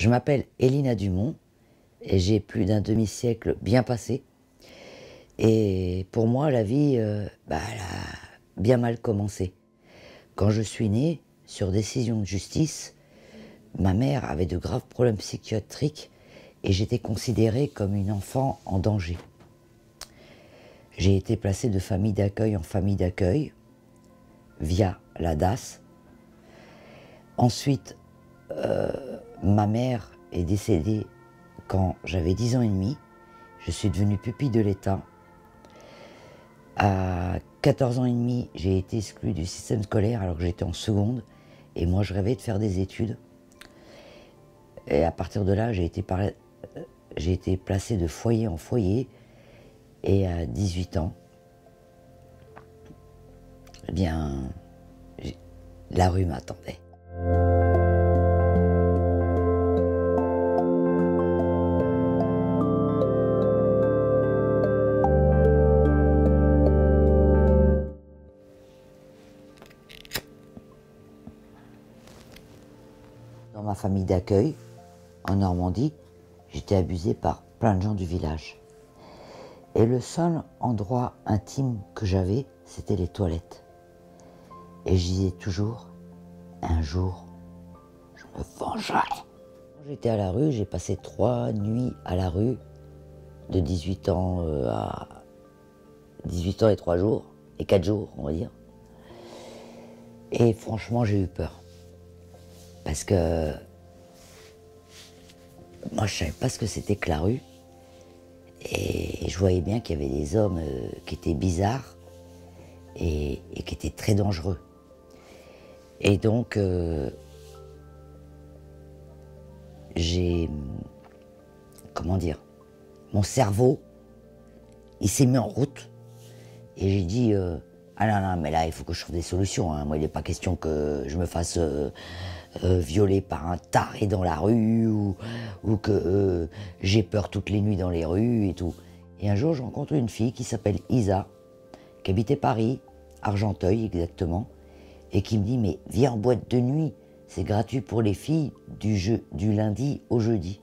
Je m'appelle Elina Dumont et j'ai plus d'un demi-siècle bien passé. Et pour moi, la vie, euh, bah, a bien mal commencé. Quand je suis née, sur décision de justice, ma mère avait de graves problèmes psychiatriques et j'étais considérée comme une enfant en danger. J'ai été placée de famille d'accueil en famille d'accueil via la DAS. Ensuite, euh, ma mère est décédée quand j'avais 10 ans et demi. Je suis devenue pupille de l'État. À 14 ans et demi, j'ai été exclue du système scolaire alors que j'étais en seconde. Et moi, je rêvais de faire des études. Et à partir de là, j'ai été, placée de foyer en foyer. Et à 18 ans, eh bien, la rue m'attendait. Famille d'accueil, en Normandie, j'étais abusée par plein de gens du village. Et le seul endroit intime que j'avais, c'était les toilettes. Et je disais toujours, un jour, je me vengerai. J'étais à la rue, j'ai passé trois nuits à la rue, de 18 ans euh, à 18 ans et trois jours, et quatre jours, on va dire. Et franchement, j'ai eu peur. Parce que moi, je savais pas ce que c'était que la rue. Et je voyais bien qu'il y avait des hommes euh, qui étaient bizarres et, qui étaient très dangereux. Et donc, euh, j'ai. Comment dire Mon cerveau, il s'est mis en route. Et j'ai dit euh, Ah non, non, mais là, il faut que je trouve des solutions. Hein. Moi, il n'est pas question que je me fasse. Violée par un taré dans la rue ou, que euh, j'ai peur toutes les nuits dans les rues et tout. Et un jour, je rencontre une fille qui s'appelle Isa, qui habitait Paris, Argenteuil exactement, et qui me dit Mais viens en boîte de nuit, c'est gratuit pour les filles du lundi au jeudi.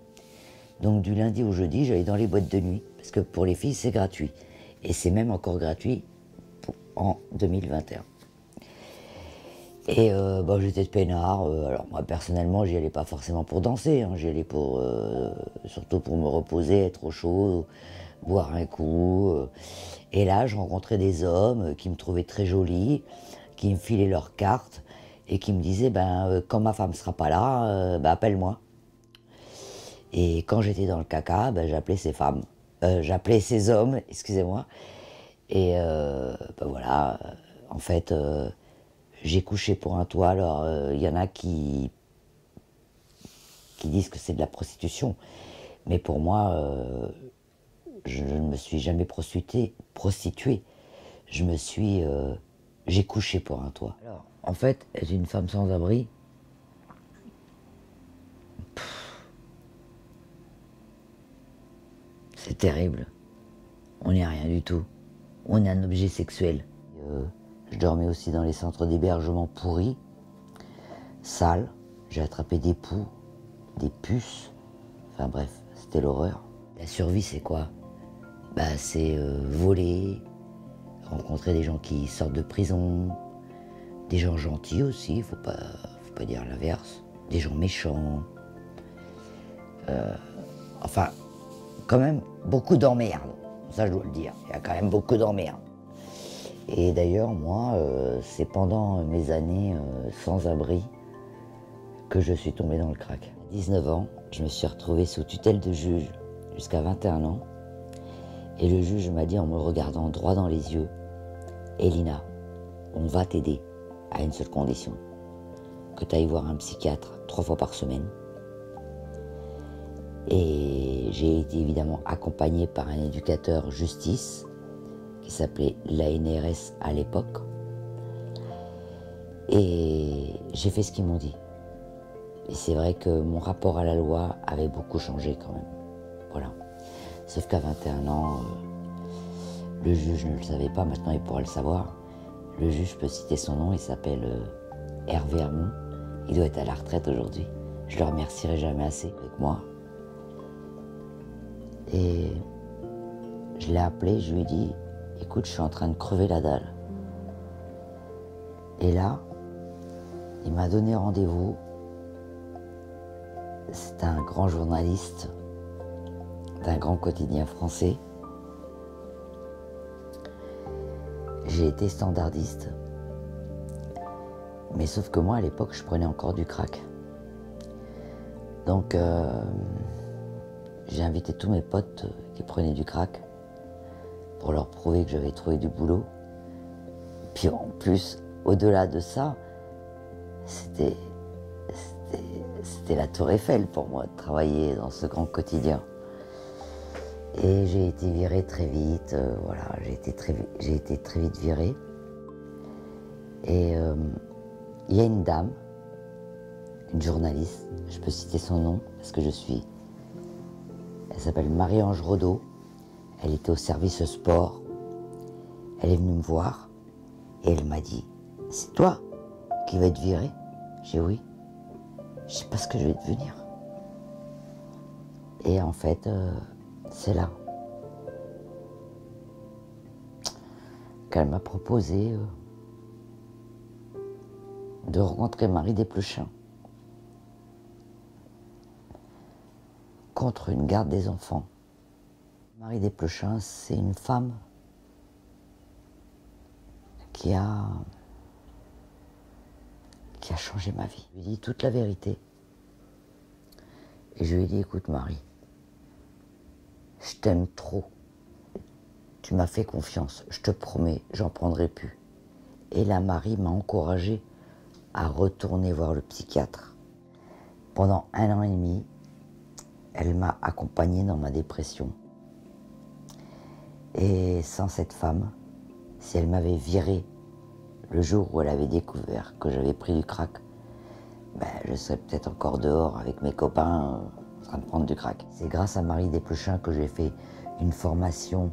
Donc du lundi au jeudi, j'allais dans les boîtes de nuit, parce que pour les filles, c'est gratuit. Et c'est même encore gratuit en 2021. Et euh, bah, j'étais de peinard. Euh, alors moi personnellement, j'y allais pas forcément pour danser. Hein. j'y allais pour euh, surtout pour me reposer, être au chaud, boire un coup. Et là, je rencontrais des hommes qui me trouvaient très jolie, qui me filaient leurs cartes et qui me disaient ben quand ma femme sera pas là, ben, appelle-moi. Et quand j'étais dans le caca, ben, j'appelais ces femmes, j'appelais ces hommes, excusez-moi. Et ben voilà, en fait j'ai couché pour un toit. Alors, il euh, y en a qui, qui disent que c'est de la prostitution. Mais pour moi, euh, je ne me suis jamais prostituée. prostituée. Je me suis. Euh, j'ai couché pour un toit. Alors, en fait, être une femme sans abri. C'est terrible. On n'est rien du tout. On est un objet sexuel. Je dormais aussi dans les centres d'hébergement pourris, sales. J'ai attrapé des poux, des puces. Enfin bref, c'était l'horreur. La survie, c'est quoi? Bah, c'est euh, voler, rencontrer des gens qui sortent de prison, des gens gentils aussi, faut pas, faut pas dire l'inverse, des gens méchants. Euh, enfin, quand même beaucoup d'emmerdes. Ça, je dois le dire. Il y a quand même beaucoup d'emmerdes. Et d'ailleurs, moi, euh, c'est pendant mes années euh, sans abri que je suis tombé dans le crack. À 19 ans, je me suis retrouvé sous tutelle de juge jusqu'à 21 ans. Et le juge m'a dit en me regardant droit dans les yeux, Elina, on va t'aider à une seule condition, que tu ailles voir un psychiatre trois fois par semaine. Et j'ai été évidemment accompagné par un éducateur justice qui s'appelait l'ANRS à l'époque. Et j'ai fait ce qu'ils m'ont dit. Et c'est vrai que mon rapport à la loi avait beaucoup changé quand même. Voilà. Sauf qu'à 21 ans, euh, le juge ne le savait pas, maintenant il pourra le savoir. Le juge peut citer son nom, il s'appelle euh, Hervé Hermont. Il doit être à la retraite aujourd'hui. Je le remercierai jamais assez avec moi. Et je l'ai appelé, je lui ai dit, écoute, je suis en train de crever la dalle. Et là, il m'a donné rendez-vous. C'est un grand journaliste d'un grand quotidien français. J'ai été standardiste. Mais sauf que moi, à l'époque, je prenais encore du crack. Donc, euh, j'ai invité tous mes potes qui prenaient du crack pour leur prouver que j'avais trouvé du boulot. Puis en plus, au-delà de ça, c'était la tour Eiffel pour moi de travailler dans ce grand quotidien. Et j'ai été viré très vite, euh, voilà, j'ai été, très, vite viré. Et euh, il y a une dame, une journaliste, je peux citer son nom parce que je suis. Elle s'appelle Marie-Ange Rodot. Elle était au service sport. Elle est venue me voir et elle m'a dit C'est toi qui vas être viré J'ai oui. Je sais pas ce que je vais devenir. Et en fait, euh, c'est là qu'elle m'a proposé euh, de rencontrer Marie Desplechin contre une garde des enfants. Marie Desplechin, c'est une femme qui a qui a changé ma vie. Je lui ai dit toute la vérité. Et je lui ai dit, écoute Marie, je t'aime trop. Tu m'as fait confiance, je te promets, j'en prendrai plus. Et la Marie m'a encouragé à retourner voir le psychiatre. Pendant un an et demi, elle m'a accompagné dans ma dépression. Et sans cette femme, si elle m'avait viré le jour où elle avait découvert que j'avais pris du crack, ben, je serais peut-être encore dehors avec mes copains en train de prendre du crack. C'est grâce à Marie Desplechin que j'ai fait une formation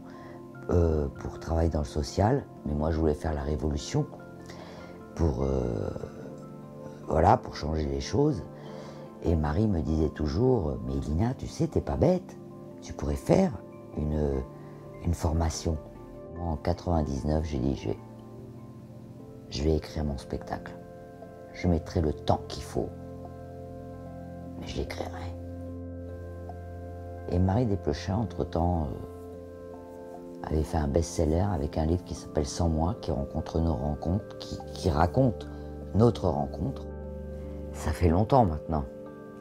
euh, pour travailler dans le social, mais moi je voulais faire la révolution pour, euh, voilà, pour changer les choses. Et Marie me disait toujours, mais Lina, tu sais, t'es pas bête, tu pourrais faire une, une formation. En 99, j'ai dit, je vais, écrire mon spectacle. Je mettrai le temps qu'il faut, mais je l'écrirai. Et Marie Desplechin, entre-temps, euh, avait fait un best-seller avec un livre qui s'appelle Sans moi, qui rencontre nos rencontres, qui, qui raconte notre rencontre. Ça fait longtemps maintenant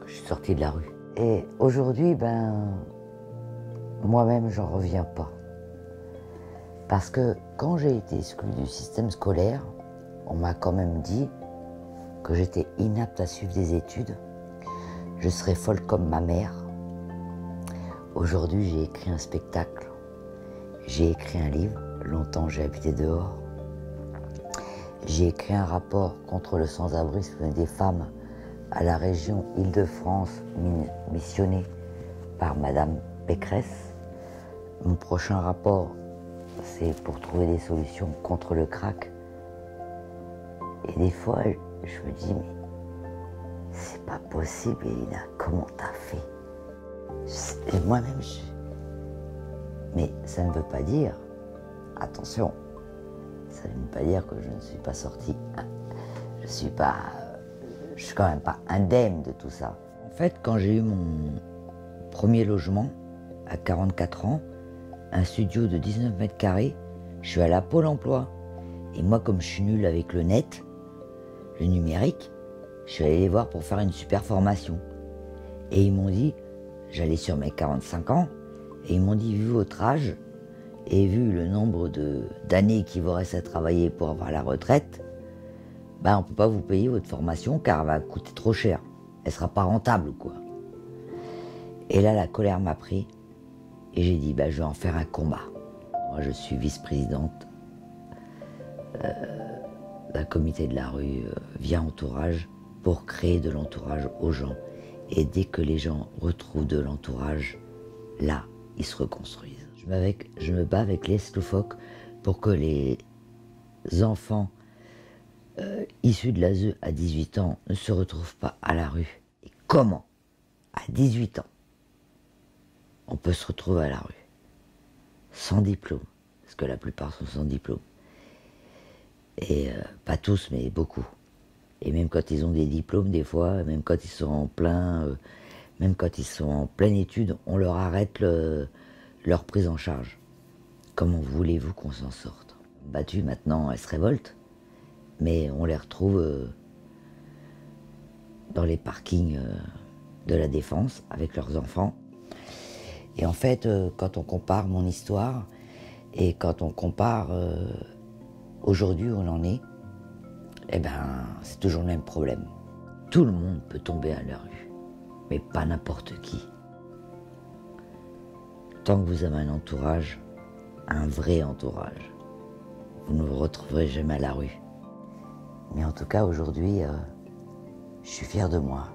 que je suis sortie de la rue. Et aujourd'hui, ben, moi-même, j'en reviens pas. Parce que quand j'ai été exclue du système scolaire, on m'a quand même dit que j'étais inapte à suivre des études. Je serais folle comme ma mère. Aujourd'hui, j'ai écrit un spectacle. J'ai écrit un livre. Longtemps, j'ai habité dehors. J'ai écrit un rapport contre le sans-abrisme des femmes à la région Île-de-France missionnée par Madame Pécresse. Mon prochain rapport, c'est pour trouver des solutions contre le crack et des fois, je me dis, mais c'est pas possible, Elina, comment t'as fait? Et moi-même, je... Mais ça ne veut pas dire, attention, ça ne veut pas dire que je ne suis pas sortie. Je suis pas. Je suis quand même pas indemne de tout ça. En fait, quand j'ai eu mon premier logement, à 44 ans, un studio de 19 mètres carrés, je suis à la Pôle emploi. Et moi, comme je suis nul avec le net, le numérique, je suis allé les voir pour faire une super formation. Et ils m'ont dit, j'allais sur mes 45 ans, et ils m'ont dit, vu votre âge, et vu le nombre d'années qu'il vous reste à travailler pour avoir la retraite, ben on ne peut pas vous payer votre formation car elle va coûter trop cher. Elle sera pas rentable, quoi. Et là, la colère m'a pris, et j'ai dit, ben, je vais en faire un combat. Moi, je suis vice-présidente. Euh, un comité de la rue euh, via entourage pour créer de l'entourage aux gens. Et dès que les gens retrouvent de l'entourage, là, ils se reconstruisent. Je, me bats avec les Loufoque pour que les enfants euh, issus de l'ASE à 18 ans ne se retrouvent pas à la rue. Et comment, à 18 ans, on peut se retrouver à la rue, sans diplôme, parce que la plupart sont sans diplôme. Et euh, pas tous, mais beaucoup. Et même quand ils ont des diplômes, des fois, même quand ils sont en plein, euh, même quand ils sont en pleine étude, on leur arrête leur prise en charge. Comment voulez-vous qu'on s'en sorte? Battues maintenant, elles se révoltent, mais on les retrouve euh, dans les parkings de la défense avec leurs enfants. Et en fait, quand on compare mon histoire et quand on compare aujourd'hui où on en est, eh ben, c'est toujours le même problème. Tout le monde peut tomber à la rue, mais pas n'importe qui. Tant que vous avez un entourage, un vrai entourage, vous ne vous retrouverez jamais à la rue. Mais en tout cas, aujourd'hui, euh, je suis fier de moi.